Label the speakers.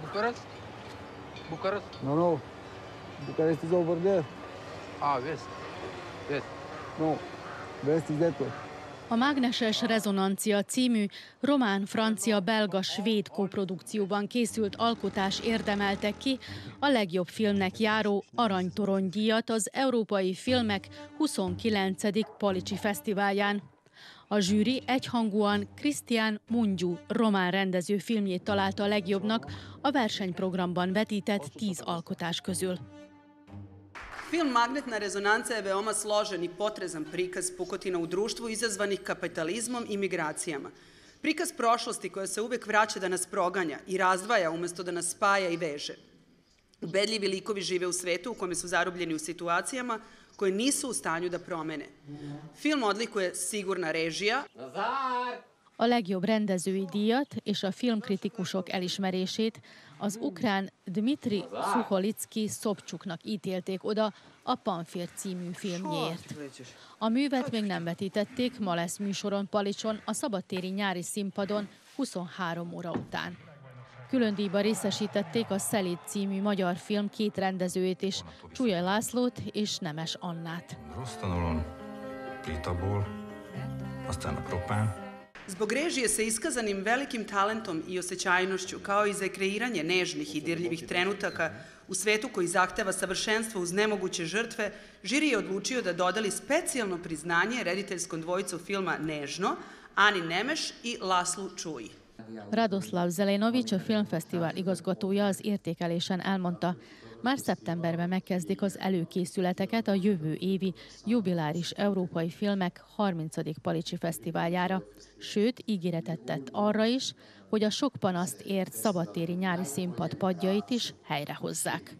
Speaker 1: Bucharest? Bucharest?
Speaker 2: No, no. Bucharest is over there.
Speaker 1: Ah, west. West.
Speaker 2: No, west is that way.
Speaker 3: A Mágneses Rezonancia című román-francia-belga-svéd koprodukcióban készült alkotás érdemelte ki a legjobb filmnek járó Aranytorony díjat az Európai Filmek 29. Palicsi Fesztiválján. A zsűri egyhangúan Christian Mungiu román rendező filmjét találta a legjobbnak a versenyprogramban vetített tíz alkotás közül.
Speaker 4: Film Magnetna rezonanca je veoma složen i potrezan prikaz pukotina u društvu izazvanih kapitalizmom i migracijama. Prikaz prošlosti koja se uvek vraća da nas proganja i razdvaja umesto da nas spaja i veže. Ubedljivi likovi žive u svetu u kome su zarobljeni u situacijama koje nisu u stanju da promene. Film odlikuje sigurna režija,
Speaker 3: A legjobb rendezői díjat és a filmkritikusok elismerését az ukrán Dmitri Szuholicki Szobcsuknak ítélték oda a Panfér című filmjéért. A művet még nem vetítették, ma lesz műsoron Palicson a szabadtéri nyári színpadon 23 óra után. Külön díjba részesítették a Szelíd című magyar film két rendezőjét is, Csúlya Lászlót és Nemes Annát.
Speaker 5: Rossz tanulom, Ritaból, aztán a propán,
Speaker 4: Zbog režije sa iskazanim velikim talentom i osjećajnošću, kao i za kreiranje nežnih i dirljivih trenutaka u svetu koji zahteva savršenstvo uz nemoguće žrtve, žiri je odlučio da dodali specijalno priznanje rediteljskom dvojicu filma Nežno, Ani Nemeš i Laslu Čuji.
Speaker 3: Radoslav Zelenovics, a filmfesztivál igazgatója az értékelésen elmondta, már szeptemberben megkezdik az előkészületeket a jövő évi jubiláris európai filmek 30. Palicsi Fesztiváljára, sőt ígéretet tett arra is, hogy a sok panaszt ért szabadtéri nyári színpad padjait is helyrehozzák.